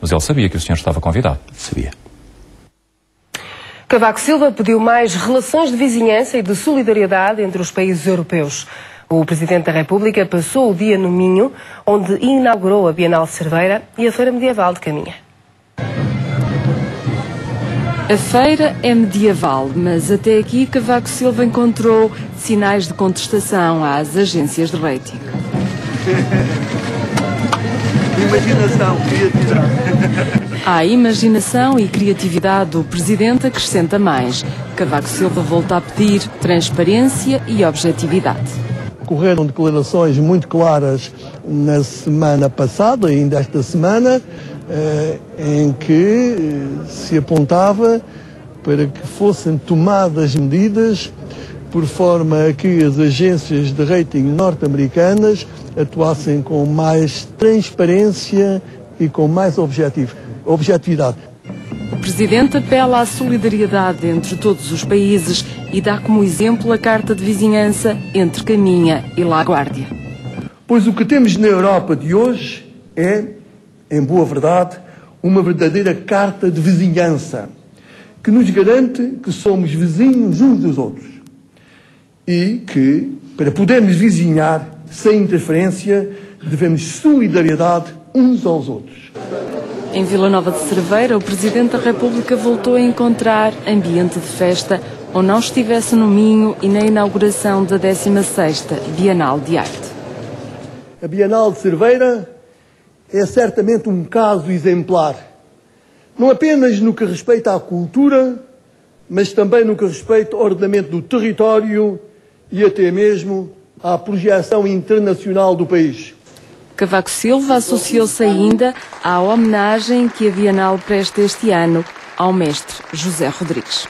Mas ele sabia que o senhor estava convidado. Sabia. Cavaco Silva pediu mais relações de vizinhança e de solidariedade entre os países europeus. O Presidente da República passou o dia no Minho, onde inaugurou a Bienal Cerveira e a Feira Medieval de Caminha. A feira é medieval, mas até aqui Cavaco Silva encontrou sinais de contestação às agências de rating. Imaginação, criatividade. A imaginação e criatividade do Presidente acrescenta mais. Cavaco Silva volta a pedir transparência e objetividade. Correram declarações muito claras na semana passada, ainda esta semana, eh, em que eh, se apontava para que fossem tomadas medidas por forma a que as agências de rating norte-americanas atuassem com mais transparência e com mais objetivo, objetividade. O Presidente apela à solidariedade entre todos os países e dá como exemplo a carta de vizinhança entre Caminha e Laguardia. Pois o que temos na Europa de hoje é, em boa verdade, uma verdadeira carta de vizinhança que nos garante que somos vizinhos uns dos outros e que, para podermos vizinhar sem interferência, devemos solidariedade uns aos outros. Em Vila Nova de Cerveira, o Presidente da República voltou a encontrar ambiente de festa ou não estivesse no Minho e na inauguração da 16ª Bienal de Arte. A Bienal de Cerveira é certamente um caso exemplar, não apenas no que respeita à cultura, mas também no que respeita ao ordenamento do território e até mesmo à projeção internacional do país. Cavaco Silva associou-se ainda à homenagem que a Bienal presta este ano ao mestre José Rodrigues.